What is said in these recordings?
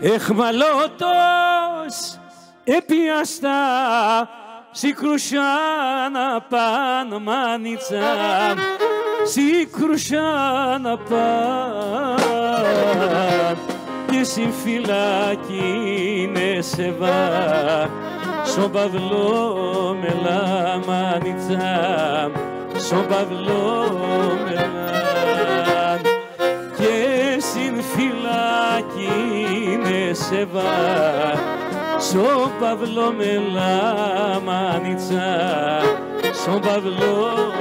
Εχμαλώτος επιάστα Σικρουσιάνα παν μάνιτσα. Σικρουσιάνα παν και συμφυλάκι είναι σεβά Στον Παυλό με λαμάνιτσα. Στον Παυλό με και συμφυλάκι είναι σεβά Στον Παυλό με λαμάνιτσα Στον Παυλό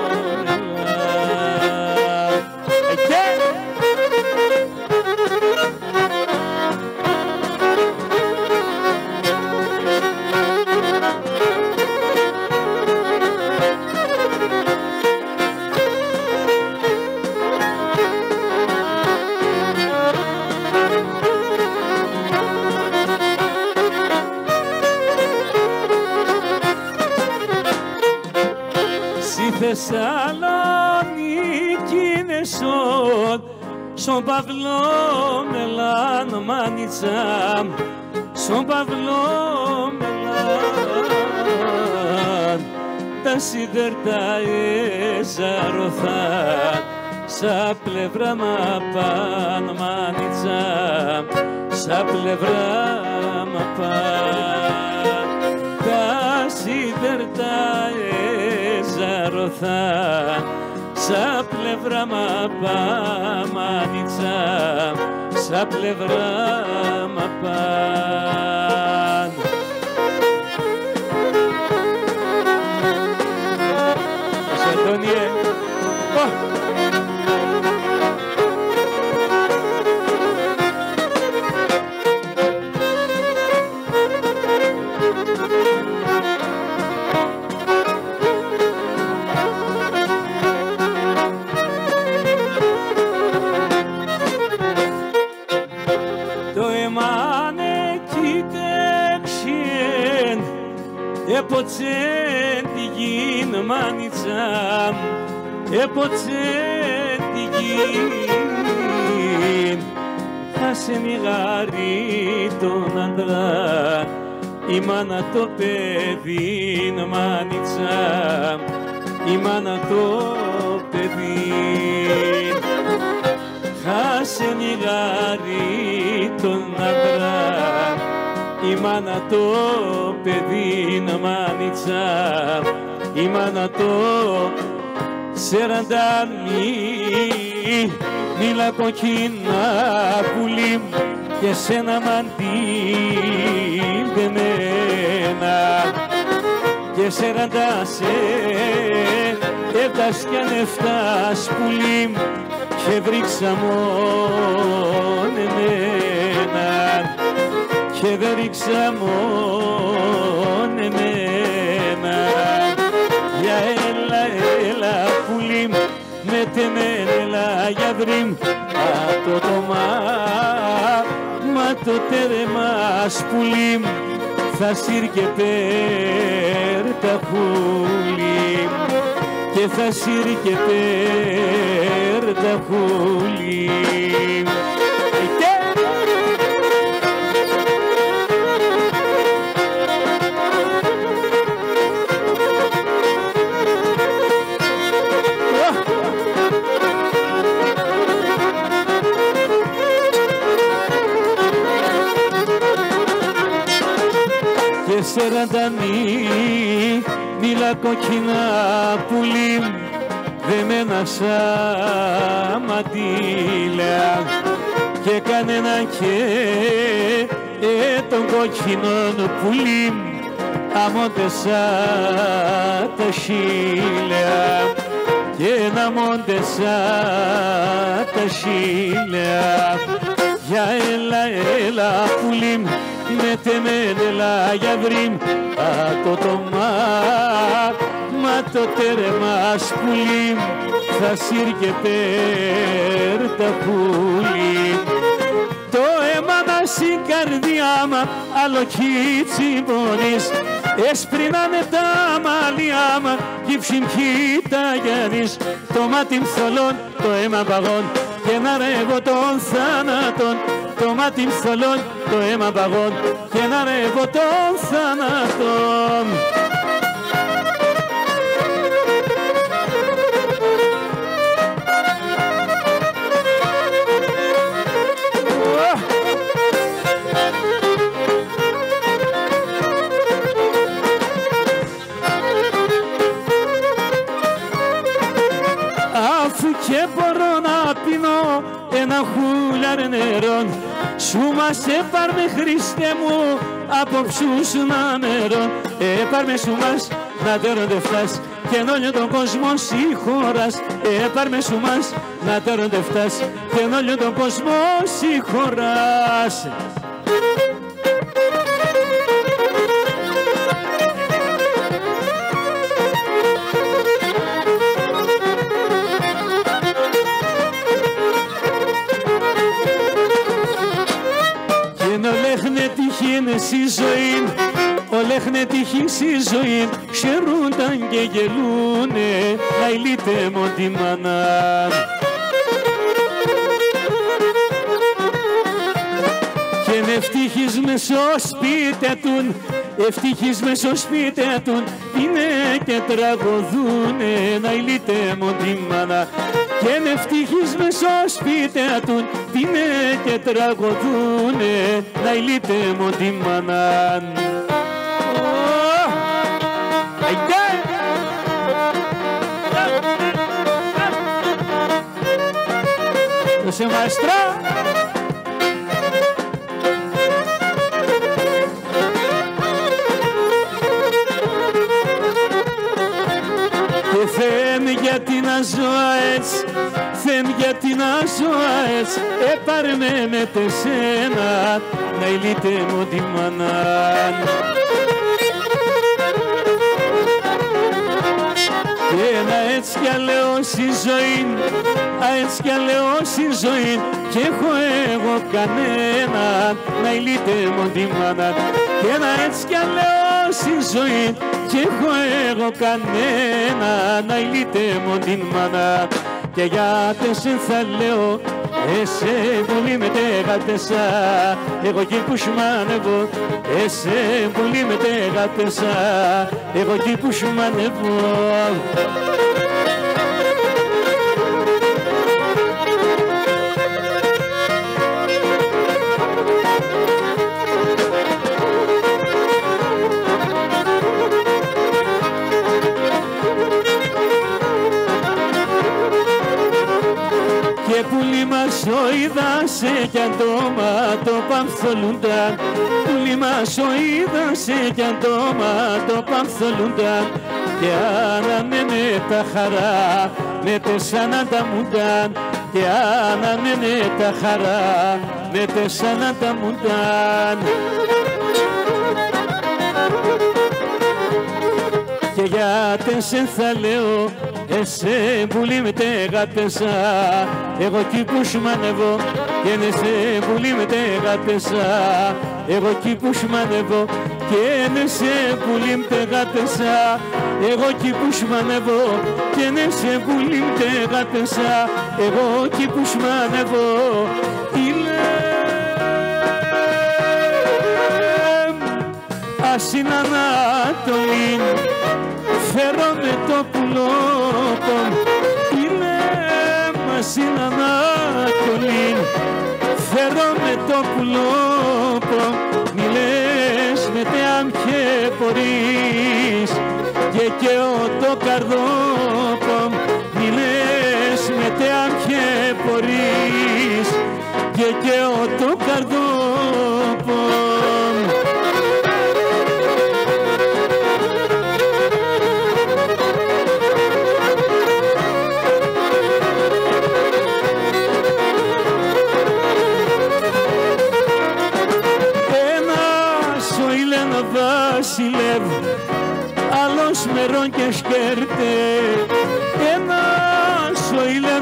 στον Παυλό μελάν μάνιτσα στον Παυλό μελάν τα σίδερτα εζαρωθάν. Σα πλευρά μα παν μάνιτσα σα πλευρά μα παν τα σίδερτα ζαρωθά Σα πλευρά μα παμάνιτσα Σα πλευρά μα παν Έποτσε τη γη. Θα σε μηγάρει τον άντρα η μάνα το παιδί μάνιτσα η μάνα το παιδί. Θα σε μηγάρει τον άντρα η μάνα το παιδί να μάνιτσα η μάνα το σεραντάμι μίλα κοκκίνα πουλί και σε ένα μαντήλ δεμένα και σεραντάσε έφτας κι αν έφτας πουλί και βρίξα μόνο εμένα. Και δεν ρίξα μόνο εμένα πουλί με τεμένα για βρήμ το το μα το τέρεμα πουλί θα σύρ και πέρ τα πουλί και θα σύρ και πέρ τα πουλί σεραντανή μίλα κόκκινα πουλί δεμένα σαν μαντήλα και κανένα και ε, τον κόκκινον πουλί αμόντε σαν τα χείλια και να μόντε σαν τα χείλια για έλα έλα πουλί με τεμέλα για βρήμ το το μα το τέρεμα σπουλί θα σύρ και πέρ τα πουλί το αίμα να συγκαλεί καρδιά μα άλλο κίτσι πονείς Έσπρινανε τα μαλλιά μα κι τα γιάννης Το μάτι μθολών, το αίμα παγών και να ρεύω των θάνατων το μάτι μθολών, το αίμα παγών και να Χριστέ μου απόψους να νερό έπαρμε σου μας να τέρονται φτάς και όλο τον κόσμο συγχωράς έπαρμε σου μας να τέρονται φτάς και όλο τον κόσμο συγχωράς είναι στη ζωή. Ολέχνε τυχή στη ζωή. Ξέρουνταν και γελούνε. Να ηλίτε μου τη μάνα. Και με ευτύχεις μεσό σπίτι του Ευτυχείς μέσω σπίτι του είναι και τραγωδούνε. Να ηλίτε μου τη μάνα. Και είναι ευτυχείς μέσω σπίτι του είναι και τραγωδούνε να ηλίτε μου τη μάνα Σε μαστρά γιατί να ζω έτσι, Θεέ γιατί να ζω έτσι, έπαρε με με τεσένα, να ηλίτε μου τη μάνα. Και ένα έτσι κι λέω στη ζωή, έτσι κι λέω στη ζωή, και έχω εγώ κανένα, να ηλίτε μου τη μάνα. Και ένα έτσι κι λέω στη ζωή, κι έχω εγώ κανένα να ηλίτε μου την μάνα. Και για τέσσερ θα λέω εσέ πολύ με τεγάτεσα εγώ εκεί που σμανεύω εσέ πολύ με τεγάτεσα εγώ εκεί που σμανεύω σε κι αν το μάτο πανθολούνταν Πουλί μας ο σε κι αν το μάτο πανθολούνταν και αναμένε τα χαρά με τεσσάνα τα μούνταν. Και αναμένε τα χαρά με τεσσάνα τα μούνταν. Και για τεσσέ θα λέω Εσέ πουλί με τεγάτεσα εγώ εκεί που σου μανεύω και εσέ πουλί με τεγάτεσα εγώ εκεί που σου μανεύω και εσέ πουλί με τεγάτεσα εγώ εκεί που σου μανεύω και εσέ πουλί με τεγάτεσα εγώ εκεί που σου μανεύω Ασύν Ανατολή. Φέρω με το πουλόπο είναι μας είναι ανάκολη φέρω με το πουλόπο μη λες με τε και πορείς και και το καρδόπο μη λες με τε και πορείς και και το καρδόπο μερών και σκέρτε ένα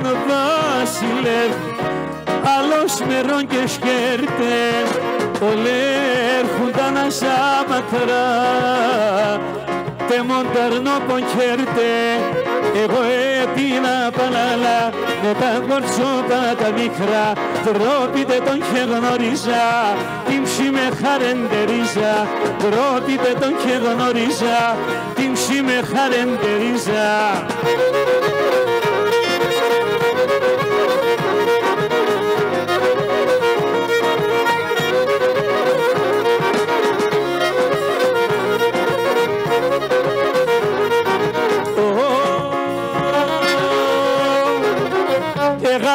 ο βασιλεύ. Άλλος μερών και σκέρτε έρχονταν σαν μακρά τε μοντερνό πονχέρτε εγώ έπινα παλάλα με τα κορτσόπα τα μικρά τρόπιτε τον και γνωρίζα την ψη με χαρεντερίζα. Τρόπιτε τον και γνωρίζα την ψη με χαρεντερίζα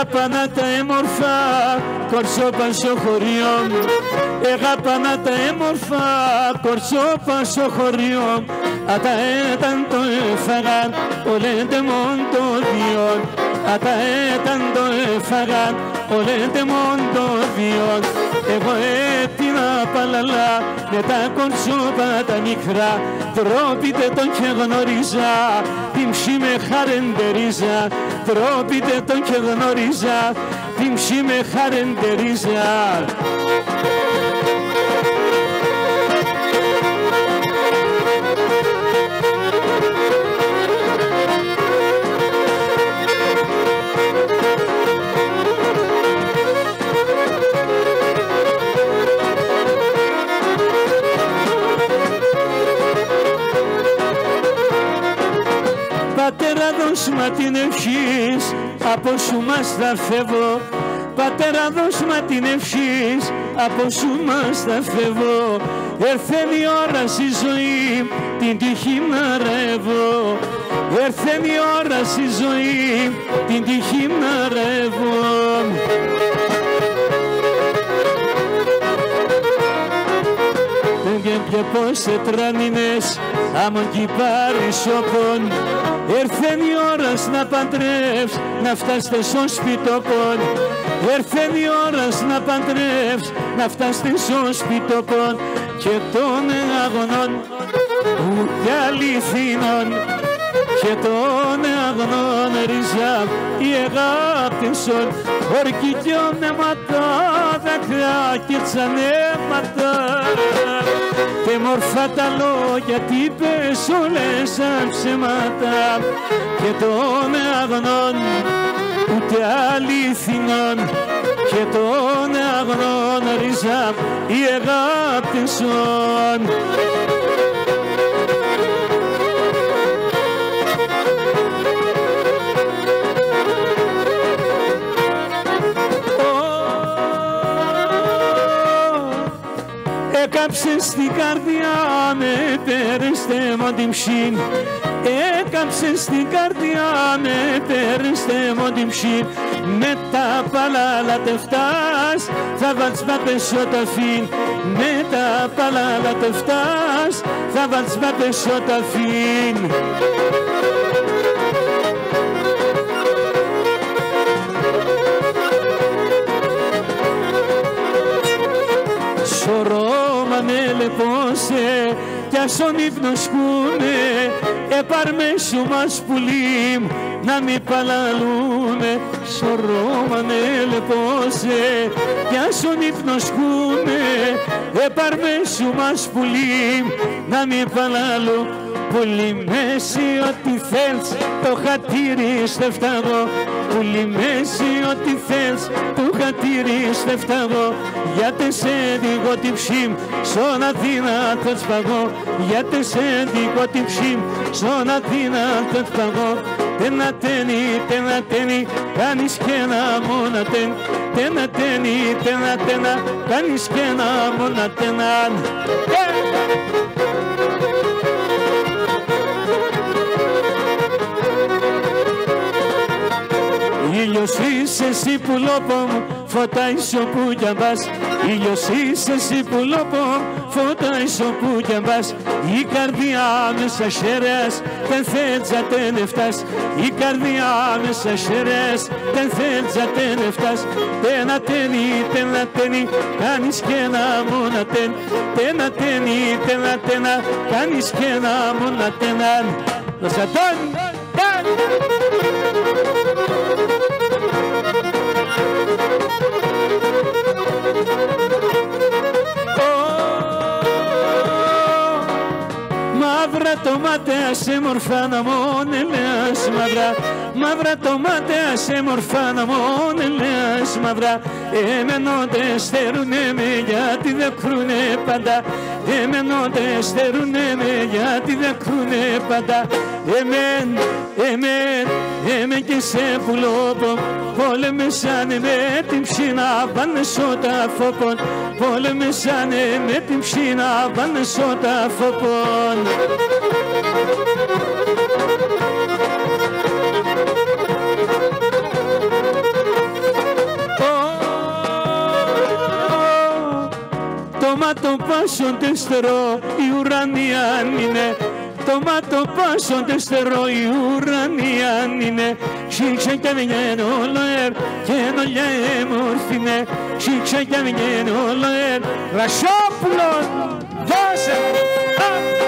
Εγάπανα τα έμορφα κορσόπα στο χωριό Εγάπανα τα έμορφα κορσόπα στο χωριό Ατα έταν το έφαγαν ολέντε μόν το διόν. Ατα έταν το έφαγαν ολέντε μόν το διόν. Εγώ έτεινα παλαλά με τα κορσόπα τα μικρά Τρόπιτε τον και γνωρίζα την ψή με χαρεντερίζα Τρόπιτε τον και γνωρίζα την ψή με χαρεντερίζα. Πατέρα δώσ' μα την ευχής από σου μας θα φεύγω. Πατέρα δώσ' μα την ευχής. Από σου μας θα φεύγω. Έρθεν η ώρα στη ζωή την τύχη να ρεύω Έρθεν η ώρα στη ζωή την τύχη να ρεύω και πως σε τρανινές άμον κι πάρεις όπον Έρθεν η ώρας να παντρεύς να φτάσετε στο σπιτόπον Έρθεν η ώρας να παντρεύς να φτάσετε στο σπιτόπον και των αγωνών ούτε αληθινών και των αγνών ρίζα η αγάπη σου ορκικιό νεματά δάκρυα και τσανέματα. Και μορφά τα λόγια τι είπες όλες σαν ψέματα. Και των αγνών ούτε αληθινών και των αγνών ρίζα η αγάπη Έκαψες στην καρδιά με πέρεστε μου την ψήν. Έκαψες στην καρδιά με πέρεστε μου την ψήν. Με τα παλάλα τεφτάς θα βάλεις μα πέσω τα φύν. Με τα παλάλα τεφτάς θα βάλεις μα πέσω τα φύν λεπώσε κι ας ον ύπνος σκούνε επάρμε σου μας πουλίμ να μη παλαλούνε. Σωρό μα με λεπώσε κι ας ον ύπνος σκούνε επάρμε σου μας πουλίμ να μη παλαλούνε Πουλί μέση ό,τι θέλεις το χατήρι στεφταγώ Πουλί μέση ό,τι θέλεις το χατήρι στεφταγώ Γιατί σε δικό την ψήμ στον Αθήνα θα σπαγώ. Γιατί σε δικό την ψήμ στον Αθήνα θα σπαγώ. Τένα τένι, τένα τένι, κάνεις και ένα μόνα τέν Τένα τένι, τένα τένα, κάνεις και ένα μόνα τέναν Ήλιος είσαι εσύ που λόπο μου, φωτά είσαι όπου κι αν πας. Ήλιος είσαι εσύ που λόπο μου, φωτά είσαι όπου κι αν πας. Η καρδιά μέσα χέρες, δεν θέλτσα τεν εφτάς. Η καρδιά μέσα χέρες, δεν θέλτσα τεν εφτάς. Τένα τένι, τένα τένι, κάνεις και ένα μόνα τεν. Τένα τένι, τένα τένα, κάνεις και ένα μόνα τέναν. Δώσα τον, σε μορφά να μόνε λες μαύρα. Μαύρα το μάτια σε μορφά να μόνε λες μαύρα. Εμένονται στερούνε με γιατί δεν κρούνε πάντα. Εμένονται στερούνε με γιατί δεν κρούνε πάντα. Εμέν, εμέν, εμέν και σε πουλόπο Πολεμήσανε με την ψήνα πάνε σώτα φωπών. Πολεμήσανε με την ψήνα πάνε σώτα φωπών Το μάτο πάσονται στερό η ουρανία είναι. Το μάτο πάσονται στερό η ουρανία είναι. Σίξε και βγαίνει όλο ερ και νολιά εμορφινέ Σίξε και βγαίνει όλο ερ Ρασόπουλο δώσε Ρασόπουλο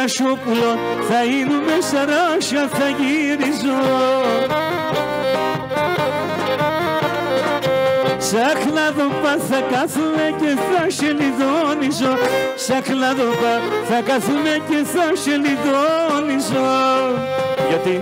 Ρασόπουλο θα με σαράσια θα γύριζω Σαν χλαδοπά θα κάθουμε και θα σε λιδώνιζω Σαν χλαδοπά θα κάθουμε και θα σε λιδώνιζω Γιατί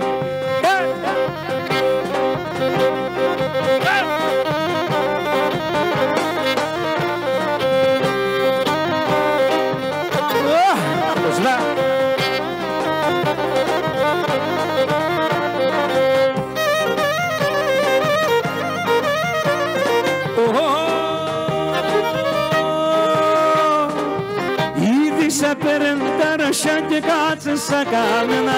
κάτσε σαν κάμενα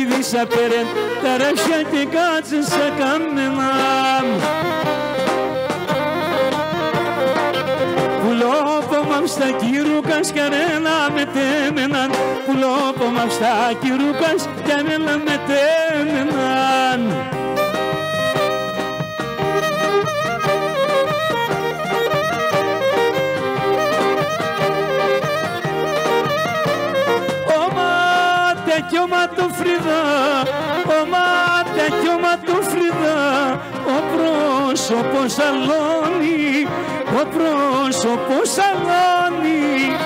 Ήδη σα πέρεν τα ρασιά και κάτσε σαν κάμενα Πουλόπωμα στα κυρούκας κι αρένα μετέμεναν Πουλόπωμα στα κυρούκας κι αρένα μετέμεναν ο Φρίδα, ο μάτια κι ο Φρίδα, ο πρόσωπος αλώνει, ο πρόσωπος αλώνει.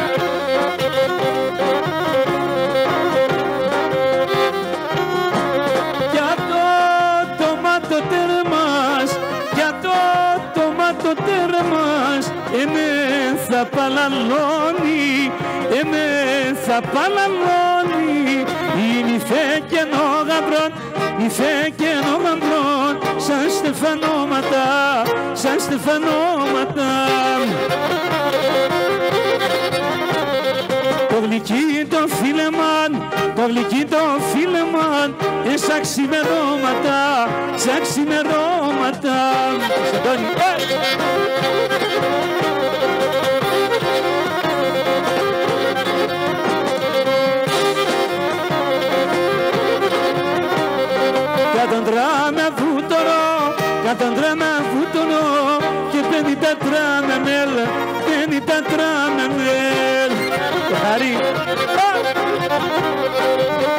Για το τομάτο τέρμας, για το τομάτο τέρμας, εμέ θα παλαλώνει, εμέ θα παλαλώνει είναι φέκενο γαμπρόν, η φέκενο γαμπρόν σαν στεφανώματα, σαν στεφανώματα. Το γλυκί το φίλεμαν, το γλυκί το φίλεμαν, ε, σαν ξημερώματα, σαν ξημερώματα. Καταντράμε βούτονο και πενήντα τράμε μέλ, πενήντα τράμε μέλ. Το χαρί.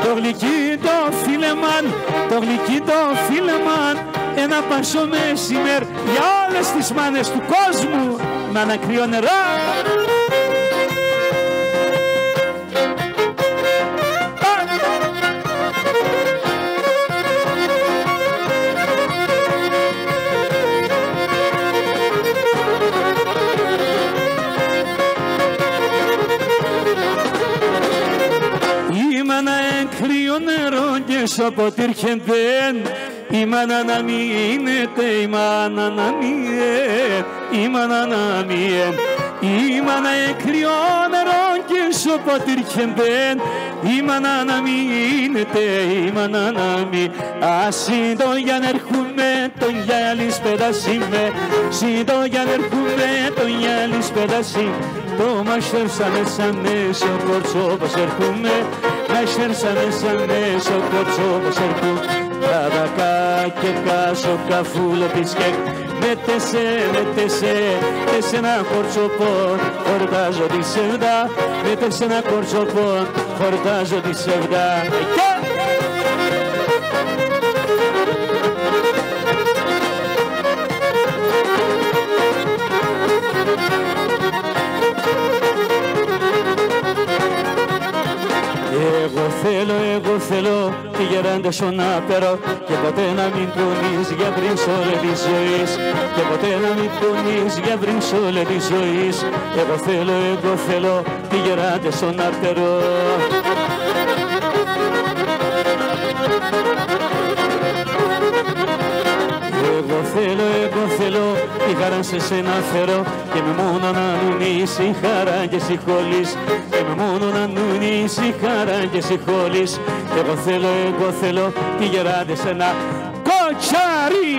Το γλυκί το φίλεμαν, το γλυκί το φίλεμαν, ένα πασό μεσημέρ για όλες τις μάνες του κόσμου με ανακριό νερό. Πίσω από τυρχεντέν η μάνα να μείνετε, η μάνα να μείνε, η μάνα να μείνε, η μάνα εκκλειώ νερό και πίσω ποτήρχεμπεν Ήμανα να μείνετε, ήμανα να μην Ασύντο για να έρχομαι τον γυάλις πετασίμε Σύντο για να έρχομαι τον γυάλις πετασίμε Το μασέρσα μέσα μέσω κορτσό πως έρχομαι Μασέρσα μέσα μέσω κορτσό πως έρχομαι Καδακά και κάσο καφούλο της κεκ Μέτεσαι, μέτεσαι, σε ένα κορτσοπό, χορτάζω τη σεβδά, σε ένα κορτσοπό, χορτάζω τη σεβδά. Εγώ θέλω τη γεράντε σου να περώ και ποτέ να μην πονείς για πριν όλη της ζωής. και ποτέ να μην πονείς για πριν όλη της ζωής. εγώ θέλω, εγώ θέλω τη γεράντε σου να περώ θέλω τη χαρά σε σένα φέρω και με μόνο να νουνείς η χαρά και συγχωρείς. Και με μόνο να νουνείς η χαρά και συγχωρείς. Εγώ θέλω, εγώ θέλω τη γεράντε σε ένα κοτσάρι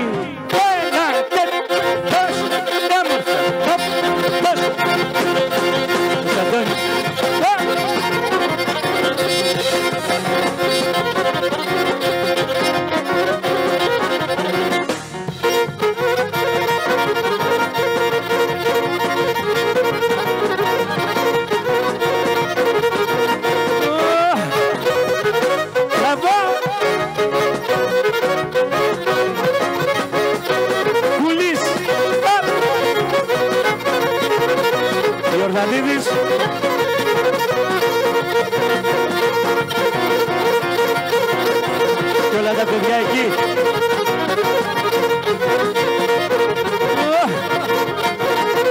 όλα τα παιδιά εκεί.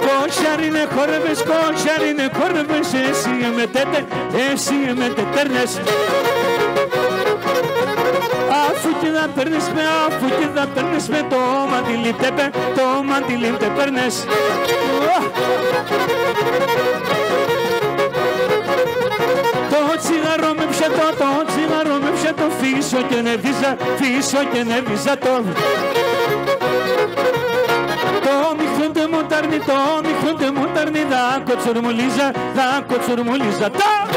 Κότσαρινε κόρβες, κότσαρινε κόρβες εσύ εμετέτε, εσύ εμετετέρνες Αφού και να παίρνεις με, αφού και να παίρνεις με το μαντιλί τέπε, το μαντιλί τε παίρνες. Το τσιγάρο με ψετό, το τσιγάρο με ψετό Φύσω και νεβίζα, φύσω και νεβίζα το. Το μιχτούνται μου ταρνί, το μιχτούνται μου ταρνί Δα κοτσουρμουλίζα, δα κοτσουρμουλίζα Το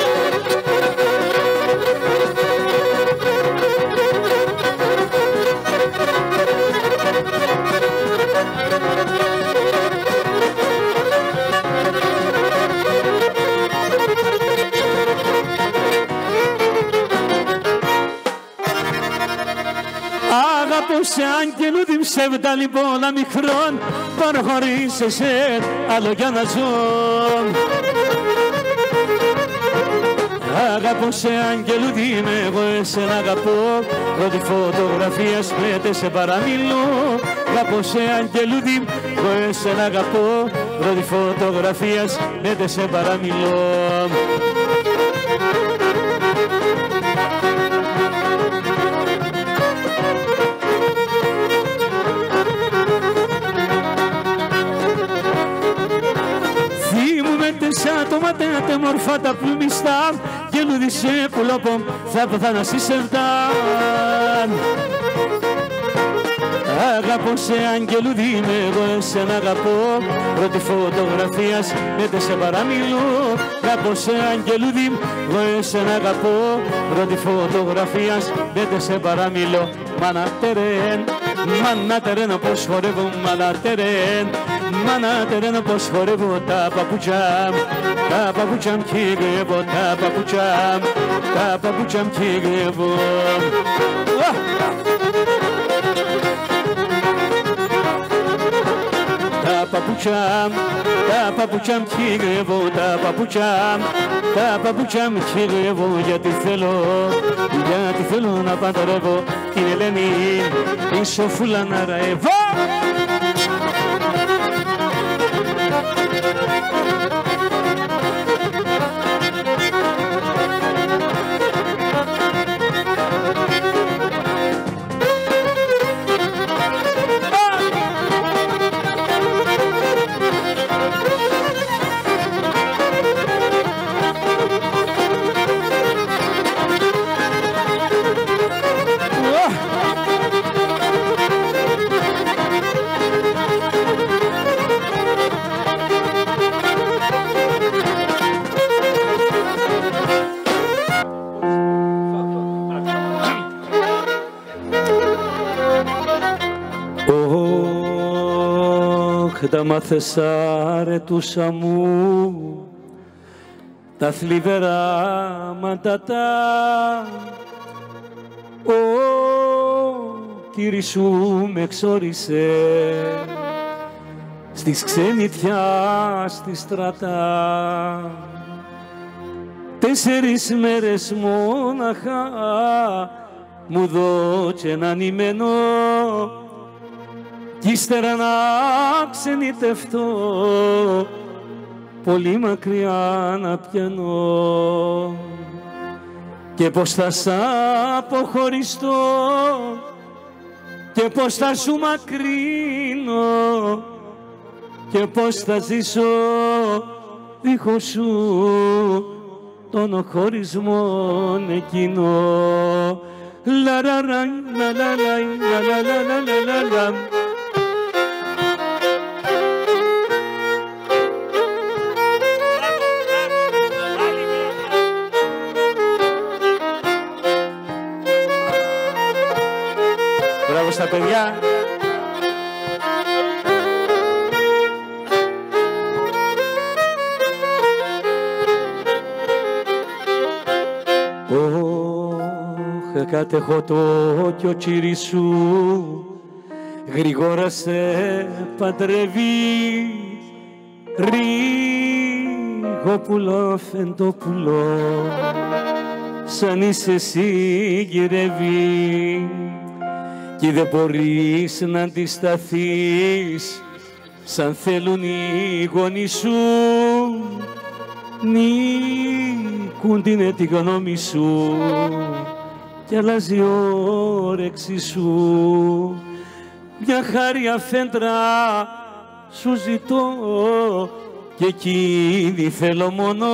σε άγγελο την ψεύδα λοιπόν μικρόν παραχωρήσεσαι άλλο για να ζω. Αγαπώ σε άγγελο είμαι εγώ εσένα αγαπώ. Πρώτη φωτογραφία σπέτε σε παραμιλώ. Αγαπώ σε άγγελο εγώ εσένα αγαπώ. Πρώτη φωτογραφία σπέτε σε παραμιλώ τέτοια μορφά τα πλουμιστά. Και λουδισέ πουλόπομ θα πεθανασίσευταν. Αγαπώ σε αγγελούδι με εγώ εσένα αγαπώ. Πρώτη φωτογραφίας με σε παραμιλώ. Αγαπώ σε αγγελούδι εγώ εσένα αγαπώ. Πρώτη φωτογραφίας με σε παραμιλώ. Μάνα τερέν, μάνα τερέν πως χορεύω Μάνα τερέν, μάνα τερέν πως χορεύω Τα παπούτσια, τα παπούτσια μου κυγεύω Τα παπούτσια, τα παπούτσια μου κυγεύω παπούτσια τα παπούτσια μου χειρεύω, τα παπούτσια τα παπούτσια μου χειρεύω γιατί θέλω, γιατί θέλω να παντρεύω την Ελένη, η σοφούλα να ραεύω. Τα μάθες αρετούσα μου τα θλιβερά ματατά ο κύρι σου με εξόρισε. Στις ξενιτιά στη στρατά. Τέσσερις μέρες μόναχα μου δώσε έναν ημένο κι ύστερα να ξενιτευτώ πολύ μακριά να πιανώ και πως θα σ' αποχωριστώ και πως θα σου μακρύνω και πως θα ζήσω δίχως σου τον χωρισμό εκείνο λα λα λα λα λα λα λα λα λα λα παιδιά. Ωχ, κατεχώ το κι ο τσίρι σου. Γρήγορα σε παντρεύεις. Ρίγο φεντόπουλο σαν είσαι εσύ γυρεύεις κι δεν μπορείς να αντισταθείς σαν θέλουν οι γονείς σου. Νίκουν την τη γνώμη σου κι αλλάζει η όρεξη σου. Μια χάρη φέντρα σου ζητώ και εκείνη θέλω μόνο.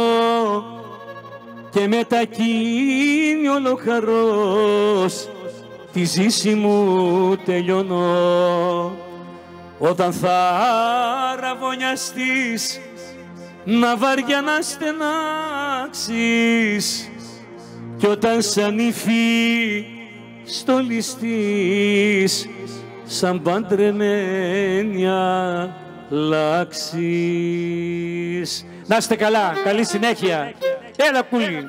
Και μετακίνει όλο χαρός τη ζήση μου τελειώνω όταν θα ραβωνιαστείς να βαριά να στενάξεις κι όταν σαν υφή στολιστείς σαν παντρεμένια λάξεις. Να είστε καλά, καλή συνέχεια. Έλα πουλί.